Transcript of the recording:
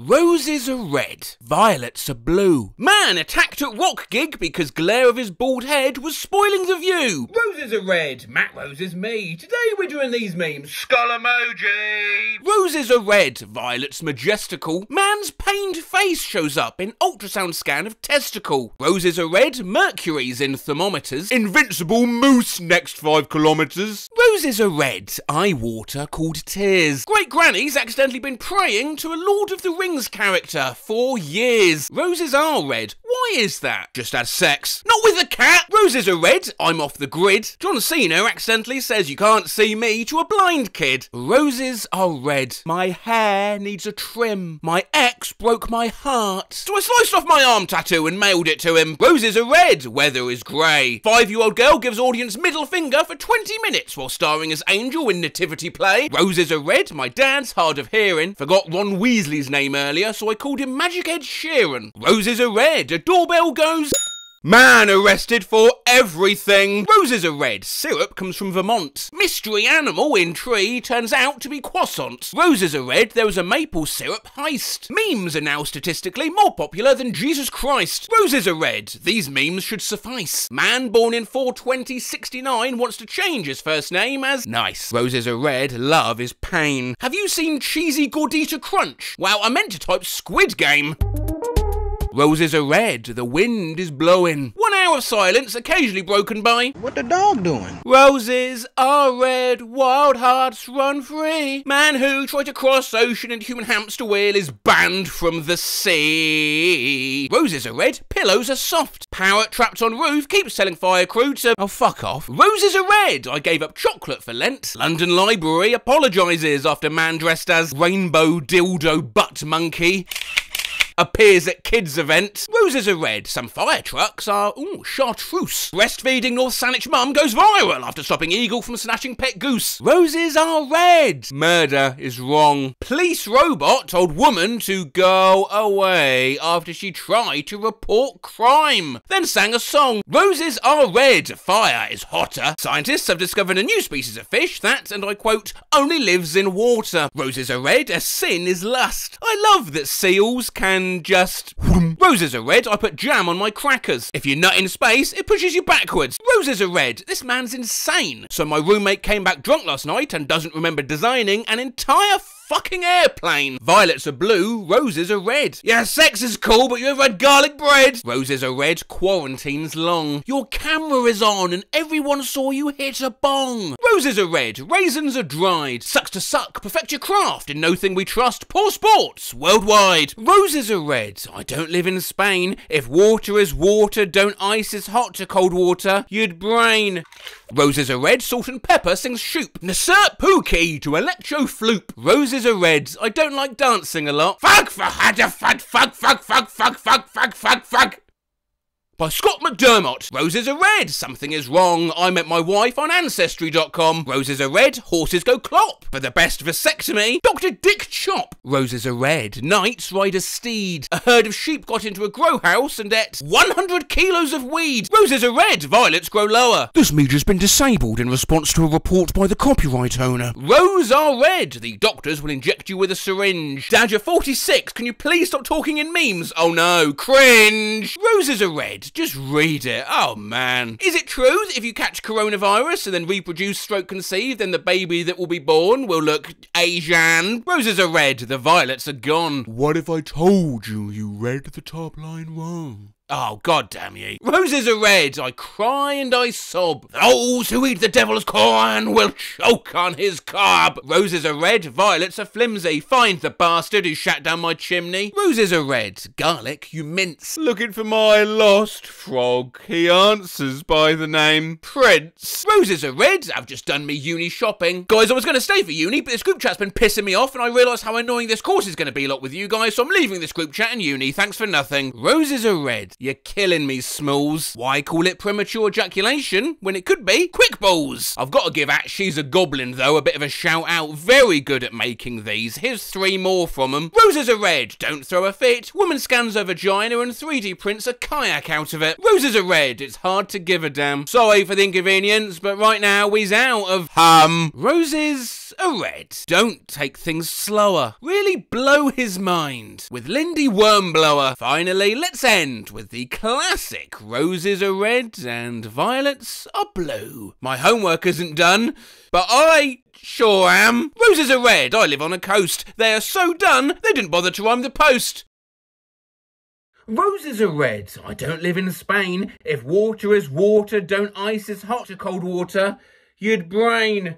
Roses are red, violets are blue. Man attacked at rock gig because glare of his bald head was spoiling the view. Roses are red, Matt Rose is me. Today we're doing these memes. Skull emoji! Roses are red, violets majestical. Man's pained face shows up in ultrasound scan of testicle. Roses are red, mercury's in thermometers. Invincible moose next five kilometers. Roses are red, eye water called tears. Great granny's accidentally been praying to a Lord of the Rings character for years. Roses are red. Why is that? Just had sex. Not with a cat. Roses are red. I'm off the grid. John Cena accidentally says you can't see me to a blind kid. Roses are red. My hair needs a trim. My ex broke my heart. So I sliced off my arm tattoo and mailed it to him. Roses are red. Weather is grey. Five year old girl gives audience middle finger for 20 minutes while starring as Angel in Nativity Play. Roses are red. My dad's hard of hearing. Forgot Ron Weasley's name earlier, so I called him Magic Ed Sheeran. Roses are red. A doorbell goes. Man arrested for everything. Roses are red. Syrup comes from Vermont. Mystery animal in tree turns out to be croissants. Roses are red. There was a maple syrup heist. Memes are now statistically more popular than Jesus Christ. Roses are red. These memes should suffice. Man born in 42069 wants to change his first name as nice. Roses are red. Love is pain. Have you seen cheesy gordita crunch? Wow, I meant to type Squid Game. Roses are red, the wind is blowing. One hour of silence, occasionally broken by What the dog doing? Roses are red, wild hearts run free. Man who tried to cross ocean and human hamster wheel is banned from the sea. Roses are red, pillows are soft. Parrot trapped on roof keeps selling fire crew to oh fuck off. Roses are red, I gave up chocolate for Lent. London Library apologises after man dressed as rainbow dildo butt monkey appears at kids' event. Roses are red. Some fire trucks are, ooh, chartreuse. Breastfeeding North Saanich mum goes viral after stopping eagle from snatching pet goose. Roses are red. Murder is wrong. Police robot told woman to go away after she tried to report crime. Then sang a song. Roses are red. Fire is hotter. Scientists have discovered a new species of fish that, and I quote, only lives in water. Roses are red. A sin is lust. I love that seals can just. Roses are red, I put jam on my crackers. If you nut in space, it pushes you backwards. Roses are red, this man's insane. So my roommate came back drunk last night and doesn't remember designing an entire fucking airplane. Violets are blue, roses are red. Yeah, sex is cool, but you ever had garlic bread? Roses are red, quarantine's long. Your camera is on and everyone saw you hit a bong. Roses are red, raisins are dried. Sucks to suck, perfect your craft in no thing we trust. Poor sports, worldwide. Roses are red, I don't live in Spain. If water is water, don't ice is hot to cold water. You'd brain. Roses are red, salt and pepper sings shoop. Nasert Pookie to electro floop. Roses are red, I don't like dancing a lot. Fuck for had fuck fuck fuck fuck fuck fuck fuck fuck fuck by Scott McDermott. Roses are red, something is wrong. I met my wife on Ancestry.com. Roses are red, horses go clop. For the best vasectomy, Dr. Dick Chop. Roses are red, knights ride a steed. A herd of sheep got into a grow house and ate 100 kilos of weed. Roses are red, violets grow lower. This media's been disabled in response to a report by the copyright owner. Roses are red, the doctors will inject you with a syringe. Dad, you're 46, can you please stop talking in memes? Oh no, cringe. Roses are red, just read it. Oh man. Is it true that if you catch coronavirus and then reproduce stroke conceive, then the baby that will be born will look Asian? Roses are red, the violets are gone. What if I told you you read the top line wrong? Oh, god damn you. Roses are red, I cry and I sob. Those who eat the devil's corn will choke on his cob. Roses are red, violets are flimsy. Find the bastard who shat down my chimney. Roses are red, garlic you mince. Looking for my lost frog. He answers by the name Prince. Roses are red, I've just done me uni shopping. Guys, I was going to stay for uni, but this group chat's been pissing me off and I realise how annoying this course is going to be lot with you guys, so I'm leaving this group chat in uni. Thanks for nothing. Roses are red. You're killing me, Smalls. Why call it premature ejaculation when it could be quick balls? I've got to give At She's a Goblin, though, a bit of a shout out. Very good at making these. Here's three more from them. Roses are red, don't throw a fit. Woman scans her vagina and 3D prints a kayak out of it. Roses are red, it's hard to give a damn. Sorry for the inconvenience, but right now we's out of hum. Roses Oh, are red. Don't take things slower. Really blow his mind. With Lindy Wormblower. Finally, let's end with the classic roses are red and violets are blue. My homework isn't done, but I sure am. Roses are red. I live on a coast. They are so done, they didn't bother to rhyme the post. Roses are red. I don't live in Spain. If water is water, don't ice is hot to cold water. You'd brain.